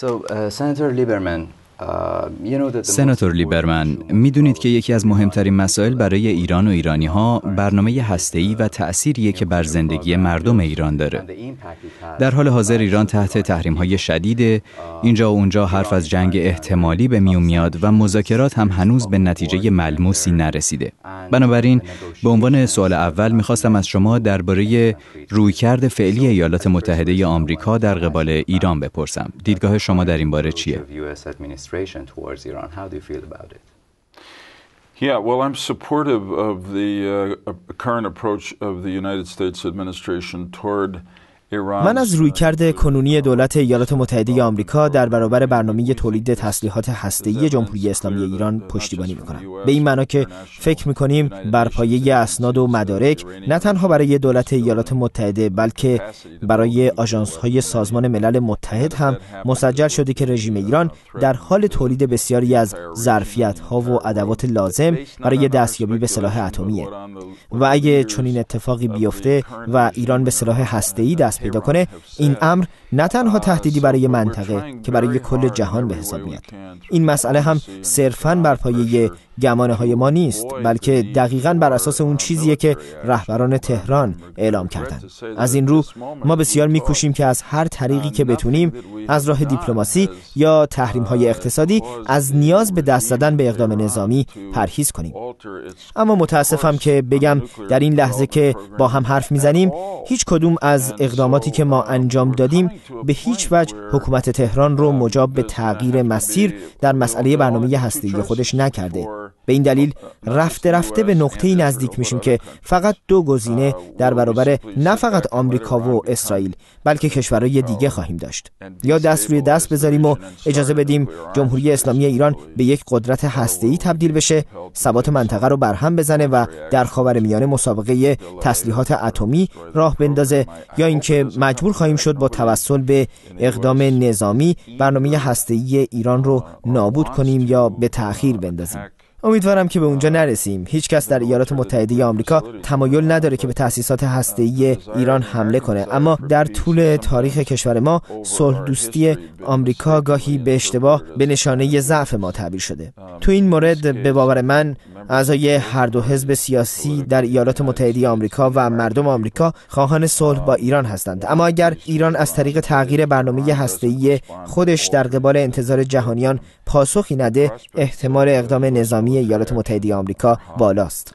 So, uh, Senator Lieberman, سناتور لیبرمن می‌دونید که یکی از مهمترین مسائل برای ایران و ایرانی ها برنامه هسته‌ای و تأثیریه که بر زندگی مردم ایران داره. در حال حاضر ایران تحت تحریم های شدید اینجا و اونجا حرف از جنگ احتمالی به میون میاد و مذاکرات هم هنوز به نتیجه ملموسی نرسیده. بنابراین به عنوان سوال اول می‌خواستم از شما درباره رویکرد فعلی ایالات متحده آمریکا در قبال ایران بپرسم. دیدگاه شما در این باره چیه؟ Administration towards Iran. How do you feel about it? Yeah, well, I'm supportive of the uh, current approach of the United States administration toward من از رویکرد کنونی دولت ایالات متحده آمریکا در برابر برنامه تولید تسلیحات هسته‌ای جمهوری اسلامی ایران پشتیبانی می‌کنم. به این معنا که فکر می‌کنیم بر پایه اسناد و مدارک نه تنها برای دولت ایالات متحده بلکه برای آژانس های سازمان ملل متحد هم مسجل شده که رژیم ایران در حال تولید بسیاری از ظرفیت ها و ادوات لازم برای دستیابی به سلاح اتمیه. و اگه چنین اتفاقی بیفته و ایران به سلاح هسته‌ای دست پیدا کنه این امر نه تنها تهدیدی برای منطقه که برای کل جهان به حساب میاد. این مسئله هم صرفاً بر پایه گمانه های ما نیست بلکه دقیقا بر اساس اون چیزیه که رهبران تهران اعلام کردند. از این رو ما بسیار میکوشیم که از هر طریقی که بتونیم از راه دیپلماسی یا تحریم های اقتصادی از نیاز به دست زدن به اقدام نظامی پرهیز کنیم. اما متاسفم که بگم در این لحظه که با هم حرف می‌زنیم هیچ کدوم از اقداماتی که ما انجام دادیم به هیچ وجه حکومت تهران رو مجاب به تغییر مسیر در مسئله برنامه هسته‌ای خودش نکرده. به این دلیل رفته رفته به نقطه نزدیک میشیم که فقط دو گزینه در برابر نه فقط آمریکا و اسرائیل بلکه کشورهای دیگه خواهیم داشت. یا دست روی دست بذاریم و اجازه بدیم جمهوری اسلامی ایران به یک قدرت هسته‌ای تبدیل بشه ثبات منطقه رو برهم بزنه و در خاورمیانه مسابقه تسلیحات اتمی راه بندازه یا اینکه مجبور خواهیم شد با توسل به اقدام نظامی برنامه هسته‌ای ایران رو نابود کنیم یا به تأخیر بندازیم. امیدوارم که به اونجا نرسیم. هیچ کس در ایالات متحده آمریکا تمایل نداره که به تأسیسات هسته‌ای ایران حمله کنه. اما در طول تاریخ کشور ما صلح دوستی آمریکا گاهی به اشتباه به نشانه ضعف ما تعبیر شده. تو این مورد به باور من اعضای هر دو حزب سیاسی در ایالات متحده آمریکا و مردم آمریکا خواهان صلح با ایران هستند. اما اگر ایران از طریق تغییر برنامه هسته‌ای خودش در قبال انتظار جهانیان پاسخی نده احتمال اقدام نظامی ایالات متحده آمریکا بالاست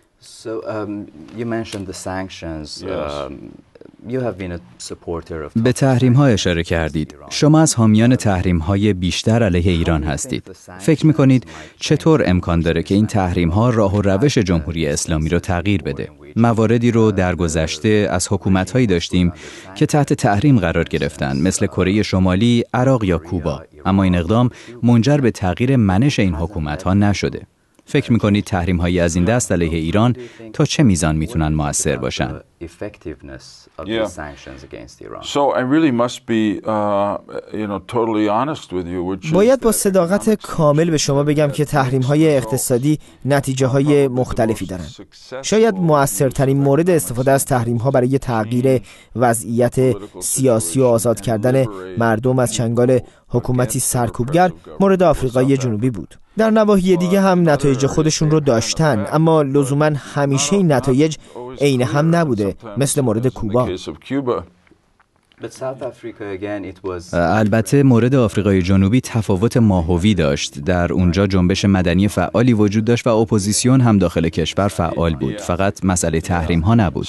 به تحریم ها اشاره کردید. شما از حامیان تحریم های بیشتر علیه ایران هستید. فکر می کنید چطور امکان داره که این تحریم ها راه و روش جمهوری اسلامی رو تغییر بده؟ مواردی رو در گذشته از حکومت هایی داشتیم که تحت تحریم قرار گرفتن مثل کره شمالی، عراق یا کوبا. اما این اقدام منجر به تغییر منش این حکومت ها نشده. فکر می‌کنید تحریم هایی از این دست علیه ایران تا چه میزان می‌تونن موثر باشن؟ باید با صداقت کامل به شما بگم که تحریم های اقتصادی نتیجه های مختلفی دارند. شاید موثرترین مورد استفاده از تحریم ها برای تغییر وضعیت سیاسی و آزاد کردن مردم از چنگال حکومتی سرکوبگر مورد آفریقای جنوبی بود. در نواحی دیگه هم نتایج خودشون رو داشتن اما لزوما همیشه این نتایج عین هم نبوده مثل مورد کوبا. البته مورد آفریقای جنوبی تفاوت ماهوی داشت. در اونجا جنبش مدنی فعالی وجود داشت و اپوزیسیون هم داخل کشور فعال بود. فقط مسئله تحریم ها نبود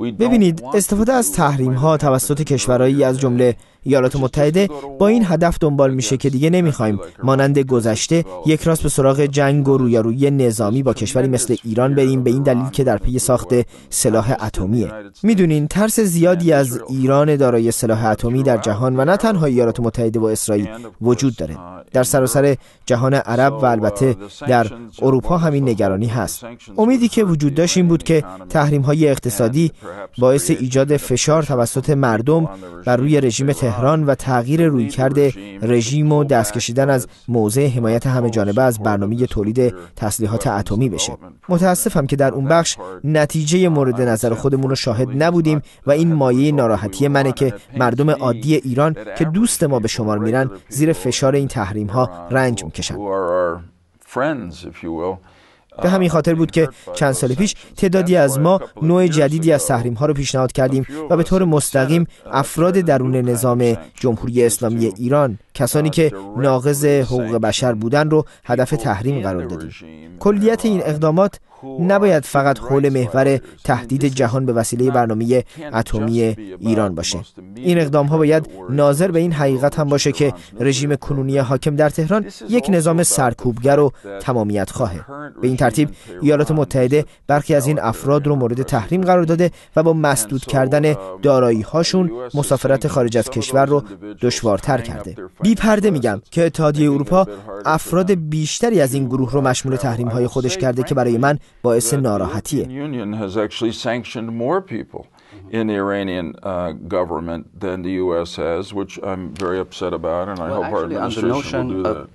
ببینید استفاده از تحریم ها توسط کشورهایی از جمله ایالات متحده با این هدف دنبال میشه که دیگه نمی‌خوایم. مانند گذشته یک راست به سراغ جنگ و رویارویی نظامی با کشوری مثل ایران بریم به این دلیل که در پی ساخت سلاح اتمیه می‌دونین ترس زیادی از ایران دارای سلاح اتمی در جهان و نه تنها ایالات متحده و اسرائیل وجود داره. در سراسر جهان عرب و البته در اروپا همین نگرانی هست. امیدی که وجود داشت این بود که تحریم های اقتصادی باعث ایجاد فشار توسط مردم بر روی رژیم تهران و تغییر رویکرد رژیم و دست کشیدن از موضع حمایت همه جانبه از برنامه تولید تسلیحات اتمی بشه. متاسفم که در اون بخش نتیجه مورد نظر خودمون رو شاهد نبودیم و این مایه ناراحتی منه که مردم عادی ایران که دوست ما به شمار میرن زیر فشار این تحریم ها رنج می‌کشن. به همین خاطر بود که چند سال پیش تعدادی از ما نوع جدیدی از تحریم ها رو پیشنهاد کردیم و به طور مستقیم افراد درون نظام جمهوری اسلامی ایران کسانی که ناقض حقوق بشر بودن رو هدف تحریم قرار دادیم. کلیت این اقدامات نباید فقط حول محور تهدید جهان به وسیله برنامه اتمی ایران باشه. این اقدام ها باید ناظر به این حقیقت هم باشه که رژیم کنونی حاکم در تهران یک نظام سرکوبگر و تمامیت خواهه. به این ترتیب ایالات متحده برخی از این افراد رو مورد تحریم قرار داده و با مسدود کردن دارایی هاشون مسافرت خارج از کشور رو دشوارتر کرده. بی پرده میگم که اتحادیه اروپا افراد بیشتری از این گروه رو مشمول تحریم های خودش کرده که برای من باعث ناراحتیه in the Iranian uh, government than the U.S. has, which I'm very upset about, and I well, hope our administration will do that.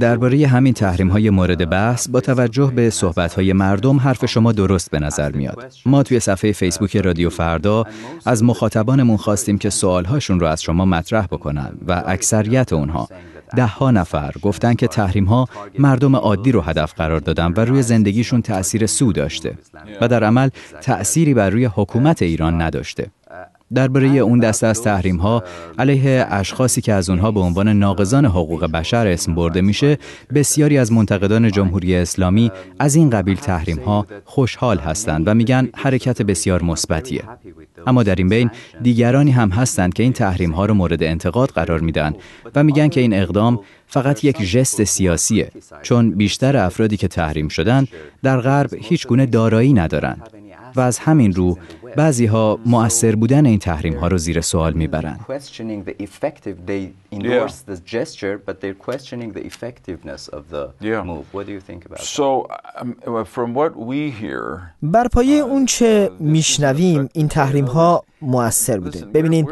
درباره همین تحریم های مورد بحث با توجه به صحبت های مردم حرف شما درست به نظر میاد. ما توی صفحه فیسبوک رادیو فردا از مخاطبانمون خواستیم که سوال هاشون رو از شما مطرح بکنن و اکثریت اونها ده ها نفر گفتن که تحریم ها مردم عادی رو هدف قرار دادن و روی زندگیشون تأثیر سو داشته و در عمل تأثیری بر روی حکومت ایران نداشته. درباره اون دسته از تحریم ها علیه اشخاصی که از اونها به عنوان ناقضان حقوق بشر اسم برده میشه بسیاری از منتقدان جمهوری اسلامی از این قبیل تحریم ها خوشحال هستند و میگن حرکت بسیار مثبتیه. اما در این بین دیگرانی هم هستند که این تحریم ها رو مورد انتقاد قرار میدن و میگن که این اقدام فقط یک ژست سیاسیه چون بیشتر افرادی که تحریم شدن در غرب هیچ گونه دارایی ندارند و از همین رو بعضی ها مؤثر بودن این تحریم ها رو زیر سوال می‌برند. بر پایه اون چه میشنویم این تحریم ها موثر بوده. ببینین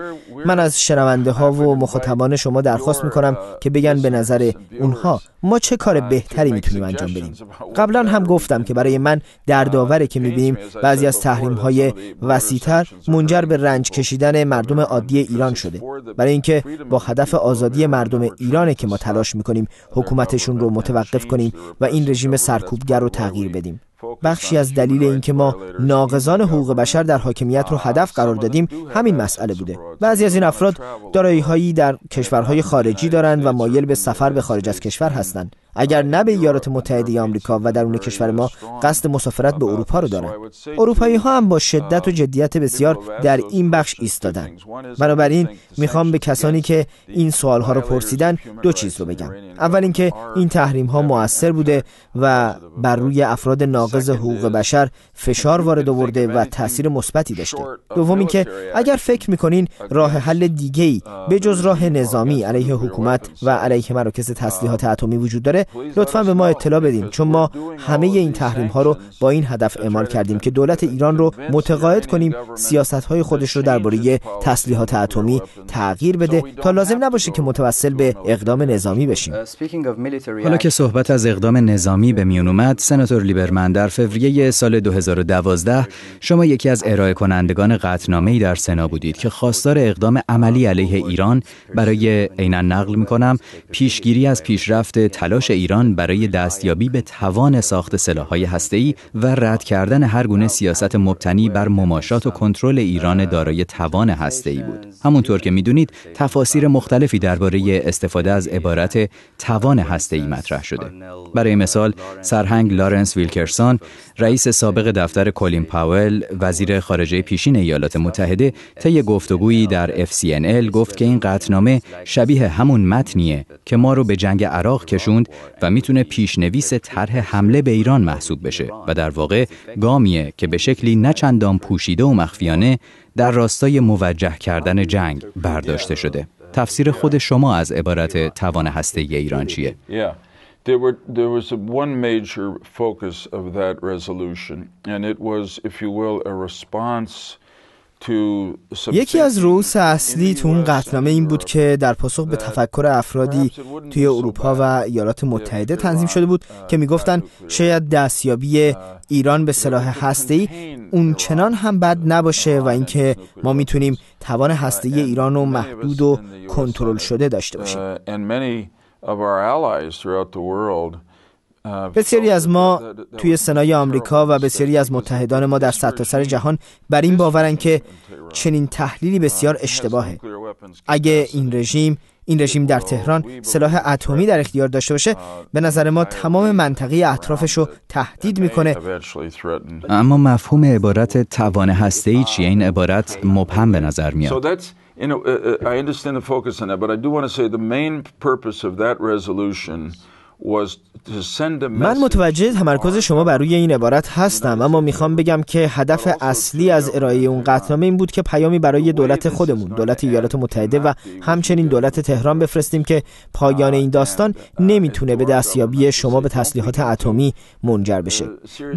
من از شنونده ها و مخاطبان شما درخواست می‌کنم که بگن به نظر اونها ما چه کار بهتری می‌تونیم انجام بدیم؟ قبلا هم گفتم که برای من دردآوره که می‌بینیم بعضی از تحریم های وسیعتر منجر به رنج کشیدن مردم عادی ایران شده. برای اینکه با هدف آزادی مردم ایرانه که ما تلاش می‌کنیم حکومتشون رو متوقف کنیم و این رژیم سرکوبگر رو تغییر بدیم. بخشی از دلیل اینکه ما ناقضان حقوق بشر در حاکمیت رو هدف قرار دادیم همین مسئله بوده. بعضی از این افراد دارایی هایی در کشورهای خارجی دارند و مایل به سفر به خارج از کشور هستند. اگر نه به ایالات متحده آمریکا و درون کشور ما قصد مسافرت به اروپا رو دارند اروپایی ها هم با شدت و جدیت بسیار در این بخش ایستادن. بنابراین می‌خوام به کسانی که این سوال ها رو پرسیدن دو چیز رو بگم. اول اینکه این تحریم ها موثر بوده و بر روی افراد ناقض حقوق بشر فشار وارد آورده و تاثیر مثبتی داشته. دوم اینکه اگر فکر می‌کنین راه حل دیگه ای به جز راه نظامی علیه حکومت و علیه مراکز تسلیحات اتمی وجود داره لطفا به ما اطلاع بدین چون ما همه این تحریم ها رو با این هدف اعمال کردیم که دولت ایران رو متقاعد کنیم سیاست های خودش رو درباره تسلیحات اتمی تغییر بده تا لازم نباشه که متوسل به اقدام نظامی بشیم. حالا که صحبت از اقدام نظامی به میون اومد سناتور لیبرمن در فوریه سال 2012 شما یکی از ارائه کنندگان قطعنامه‌ای در سنا بودید که خواستار اقدام عملی علیه ایران برای عینا نقل می‌کنم پیشگیری از پیشرفت تلاش ایران برای دستیابی به توان ساخت سلاح‌های هسته‌ای و رد کردن هر گونه سیاست مبتنی بر مماشات و کنترل ایران دارای توان هسته‌ای بود. همونطور که می‌دونید تفاسیر مختلفی درباره استفاده از عبارت توان هسته‌ای مطرح شده. برای مثال سرهنگ لارنس ویلکرسون رئیس سابق دفتر کولین پاول وزیر خارجه پیشین ایالات متحده طی گفتگویی در FCNL گفت که این قطعنامه شبیه همون متنیه که ما رو به جنگ عراق کشوند و می‌تونه پیشنویس طرح حمله به ایران محسوب بشه و در واقع گامیه که به شکلی نچندان پوشیده و مخفیانه در راستای موجه کردن جنگ برداشته شده. تفسیر خود شما از عبارت توان هسته ایران چیه؟ There, were, there was a, one major focus of that resolution, and it was, if you will, a response یکی از رؤوس اصلی تو اون قطنامه این بود که در پاسخ به تفکر افرادی توی اروپا و ایالات متحده تنظیم شده بود که می‌گفتن شاید دستیابی ایران به سلاح هسته‌ای اون چنان هم بد نباشه و اینکه ما می‌تونیم توان هسته‌ای ایران رو محدود و کنترل شده داشته باشیم. بسیاری از ما توی سنای آمریکا و بسیاری از متحدان ما در سرتاسر جهان بر این باورن که چنین تحلیلی بسیار اشتباهه. اگه این رژیم این رژیم در تهران سلاح اتمی در اختیار داشته باشه به نظر ما تمام منطقه اطرافش رو تهدید می‌کنه. اما مفهوم عبارت توان هسته چیه؟ این عبارت مبهم به نظر میاد. you know, uh, uh, I understand the focus on that, but I do want to say the main purpose of that resolution من متوجه تمرکز شما بر روی این عبارت هستم اما می‌خوام بگم که هدف اصلی از ارائه اون قطعنامه این بود که پیامی برای دولت خودمون دولت ایالات متحده و همچنین دولت تهران بفرستیم که پایان این داستان نمی‌تونه به دستیابی شما به تسلیحات اتمی منجر بشه.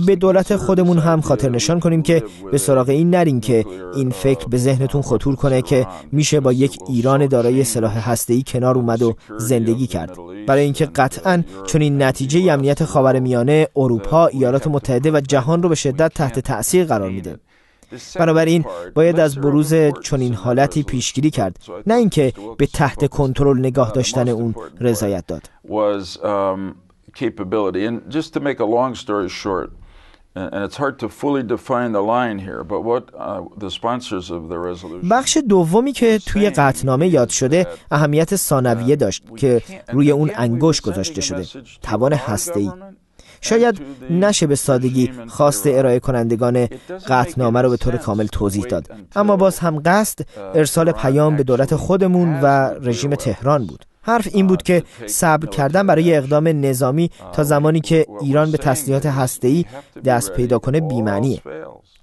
به دولت خودمون هم خاطر نشان کنیم که به سراغ این نرین که این فکر به ذهنتون خطور کنه که میشه با یک ایران دارای سلاح هسته‌ای کنار اومد و زندگی کرد. برای اینکه قطعا چون این نتیجه امنیت خاورمیانه اروپا ایالات متحده و جهان رو به شدت تحت تأثیر قرار میده. بنابراین باید از بروز چنین حالتی پیشگیری کرد نه اینکه به تحت کنترل نگاه داشتن اون رضایت داد. بخش دومی که توی قطنامه یاد شده اهمیت ثانویه داشت که روی اون انگوش گذاشته شده. توان هسته‌ای شاید نشه به سادگی خواست ارائه کنندگان قطنامه رو به طور کامل توضیح داد. اما باز هم قصد ارسال پیام به دولت خودمون و رژیم تهران بود. حرف این بود که صبر کردن برای اقدام نظامی تا زمانی که ایران به تسلیحات هسته‌ای دست پیدا کنه بیمعنیه.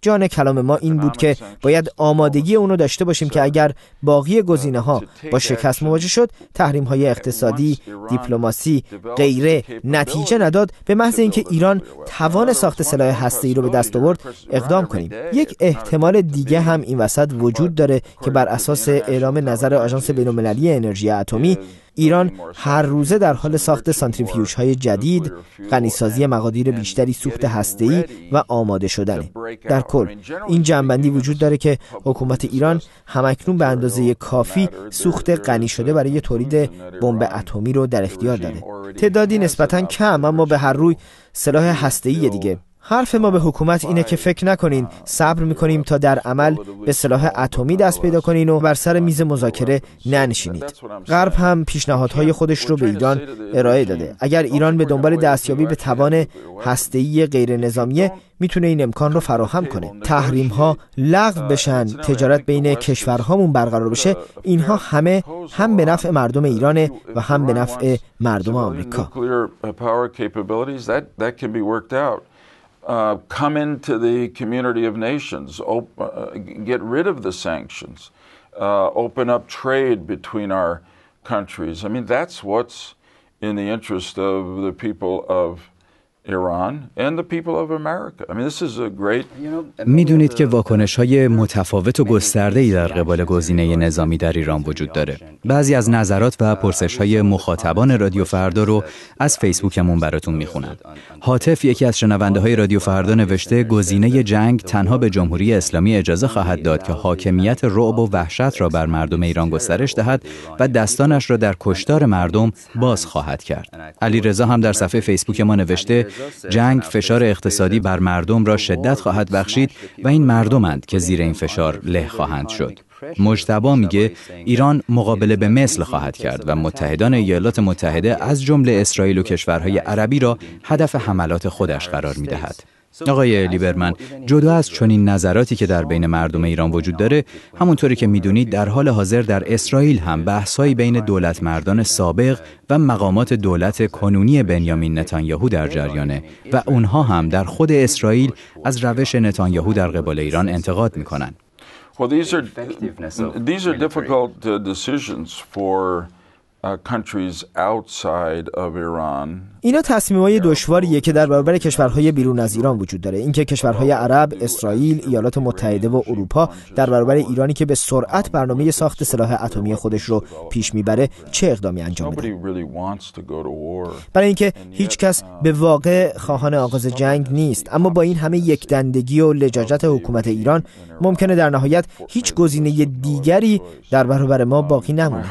جان کلام ما این بود که باید آمادگی اونو داشته باشیم که اگر باقی گزینه ها با شکست مواجه شد تحریم های اقتصادی دیپلماسی غیره نتیجه نداد به محض اینکه ایران توان ساخت سلاح ای رو به دست آورد اقدام کنیم. یک احتمال دیگه هم این وسط وجود داره که بر اساس اعلام نظر آژانس بین‌المللی انرژی اتمی ایران هر روزه در حال ساخت سانتریفیوژ های جدید، غنیسازی مقادیر بیشتری سوخت هسته‌ای و آماده شدنه. در کل این جنبندی وجود داره که حکومت ایران همکنون به اندازه کافی سوخت غنی شده برای تولید بمب اتمی رو در اختیار داره. تعدادی نسبتا کم اما به هر روی سلاح هسته‌ای دیگه حرف ما به حکومت اینه که فکر نکنین صبر می‌کنیم تا در عمل به سلاح اتمی دست پیدا کنین و بر سر میز مذاکره ننشینید. غرب هم پیشنهادهای خودش رو به ایران ارائه داده. اگر ایران به دنبال دستیابی به توان هسته‌ای غیر نظامیه می‌تونه این امکان رو فراهم کنه. تحریم ها لغو بشن تجارت بین کشورهامون برقرار بشه اینها همه هم به نفع مردم ایرانه و هم به نفع مردم آمریکا. Uh, come into the community of nations, op- uh, get rid of the sanctions, uh, open up trade between our countries. I mean, that's what's in the interest of the people of می‌دونید که واکنش های متفاوت و گسترده ای در قبال گزینه نظامی در ایران وجود داره. بعضی از نظرات و پرسش های مخاطبان رادیو فردا رو از فیسبوکمون براتون می‌خونم. حاطف یکی از شنونده های رادیو فردا نوشته گزینه جنگ تنها به جمهوری اسلامی اجازه خواهد داد که حاکمیت رعب و وحشت را بر مردم ایران گسترش دهد و دستانش را در کشتار مردم باز خواهد کرد. علی رضا هم در صفحه فیسبوک ما نوشته جنگ فشار اقتصادی بر مردم را شدت خواهد بخشید و این مردمند که زیر این فشار له خواهند شد. مجتبا میگه ایران مقابله به مثل خواهد کرد و متحدان ایالات متحده از جمله اسرائیل و کشورهای عربی را هدف حملات خودش قرار می‌دهد. آقای لیبرمن جدا از چنین نظراتی که در بین مردم ایران وجود داره همونطوری که می‌دونید در حال حاضر در اسرائیل هم بحثهایی بین دولت مردان سابق و مقامات دولت کنونی بنیامین نتانیاهو در جریانه و اونها هم در خود اسرائیل از روش نتانیاهو در قبال ایران انتقاد می‌کنن. Uh, اینا تصمیمهای دشواریه که در برابر کشورهای بیرون از ایران وجود داره. اینکه کشورهای عرب، اسرائیل، ایالات متحده و اروپا در برابر ایرانی که به سرعت برنامه ساخت سلاح اتمی خودش رو پیش می‌بره چه اقدامی انجام بده. برای اینکه هیچ کس به واقع خواهان آغاز جنگ نیست. اما با این همه یک دندگی و لجاجت حکومت ایران ممکنه در نهایت هیچ گزینه دیگری در برابر ما باقی نمونه.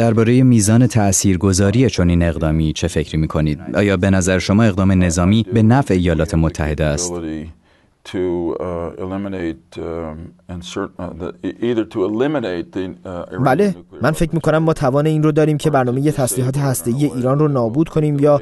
درباره میزان تاثیرگذاری چنین اقدامی چه فکری می‌کنید؟ آیا به نظر شما اقدام نظامی به نفع ایالات متحده است؟ بله من فکر می‌کنم ما توان این رو داریم که برنامه تسلیحات هسته‌ای ایران رو نابود کنیم یا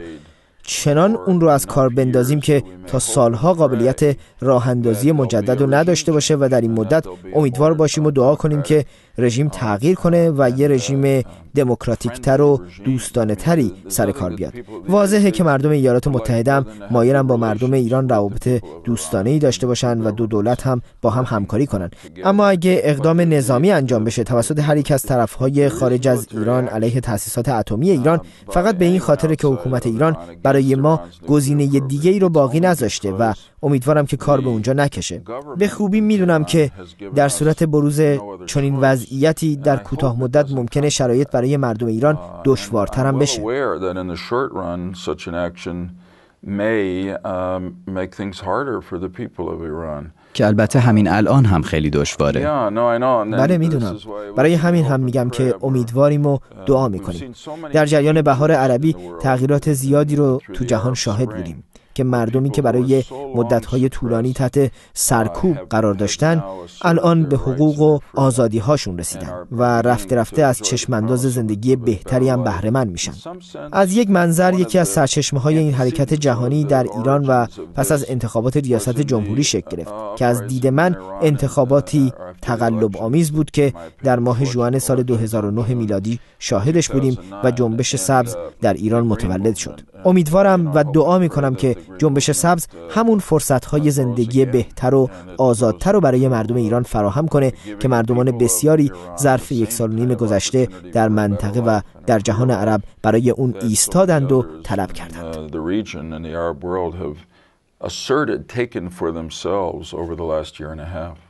چنان اون رو از کار بندازیم که تا سالها قابلیت راه اندازی مجدد رو نداشته باشه و در این مدت امیدوار باشیم و دعا کنیم که رژیم تغییر کنه و یه رژیم دموکراتیک و دوستانه تری سر کار بیاد. واضحه که مردم ایالات متحده هم مایلن با مردم ایران روابط دوستانه ای داشته باشن و دو دولت هم با هم همکاری کنن اما اگه اقدام نظامی انجام بشه توسط هر یک از طرفهای خارج از ایران علیه تأسیسات اتمی ایران فقط به این خاطر که حکومت ایران برای ما گزینه دیگه ای رو باقی نذاشته و امیدوارم که کار به اونجا نکشه. به خوبی می‌دونم که در صورت بروز چنین وضعیتی در کوتاه مدت ممکنه شرایط برای مردم ایران دشوارتر هم بشه. که البته همین الان هم خیلی دشواره. بله می‌دونم. برای همین هم میگم که امیدواریم و دعا می‌کنیم. در جریان بهار عربی تغییرات زیادی رو تو جهان شاهد بودیم که مردمی که برای مدتهای طولانی تحت سرکوب قرار داشتن الان به حقوق و آزادی هاشون رسیدن و رفته رفته از چشمانداز زندگی بهتری هم بهره مند میشن. از یک منظر یکی از سرچشمه های این حرکت جهانی در ایران و پس از انتخابات ریاست جمهوری شکل گرفت که از دید من انتخاباتی تقلب آمیز بود که در ماه جوان سال 2009 میلادی شاهدش بودیم و جنبش سبز در ایران متولد شد. امیدوارم و دعا می کنم که جنبش سبز همون فرصت های زندگی بهتر و آزادتر رو برای مردم ایران فراهم کنه که مردمان بسیاری ظرف یک سال و نیم گذشته در منطقه و در جهان عرب برای اون ایستادند و طلب کردند. half.